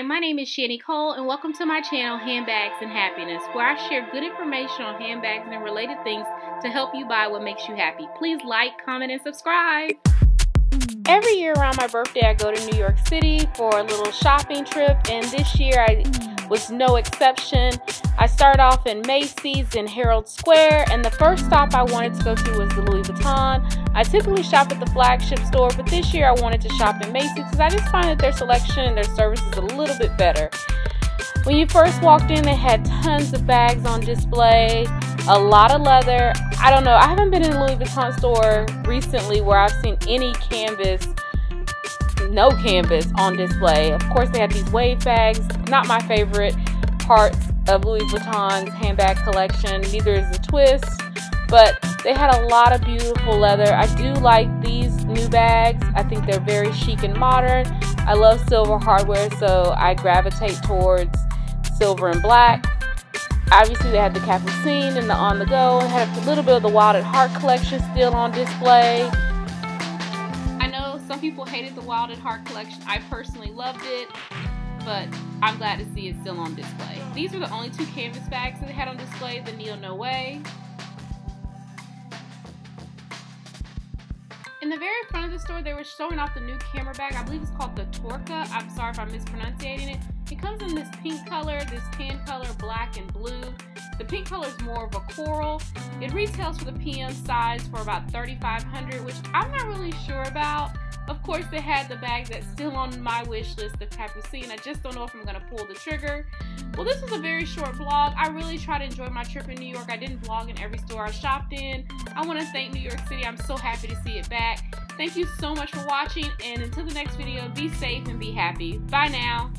Hi, my name is Shanycole, and welcome to my channel, Handbags and Happiness, where I share good information on handbags and related things to help you buy what makes you happy. Please like, comment, and subscribe. Every year around my birthday, I go to New York City for a little shopping trip, and this year I was no exception. I started off in Macy's in Herald Square, and the first stop I wanted to go to was the Louis Vuitton. I typically shop at the flagship store, but this year I wanted to shop in Macy's because I just find that their selection and their service is a little bit better. When you first walked in, they had tons of bags on display, a lot of leather. I don't know, I haven't been in a Louis Vuitton store recently where I've seen any canvas no canvas on display. Of course, they had these wave bags. Not my favorite parts of Louis Vuitton's handbag collection. Neither is the twist, but they had a lot of beautiful leather. I do like these new bags. I think they're very chic and modern. I love silver hardware, so I gravitate towards silver and black. Obviously, they had the Capucine and the On the Go. They had a little bit of the Wild at Heart collection still on display I know some people hated the Wild at Heart collection. I personally loved it, but I'm glad to see it still on display. These were the only two canvas bags that they had on display, the NéoNoé. In the very front of the store, they were showing off the new camera bag. I believe it's called the Torca. I'm sorry if I'm mispronouncing it. It comes in this pink color, this tan color, black, and blue. The pink color is more of a coral. It retails for the PM size for about 3500 which I'm not really sure about. Of course, they had the bag that's still on my wish list, the Capucine. I just don't know if I'm going to pull the trigger. Well, this was a very short vlog. I really try to enjoy my trip in New York. I didn't vlog in every store I shopped in. I want to thank New York City. I'm so happy to see it back. Thank you so much for watching, and until the next video, be safe and be happy. Bye now.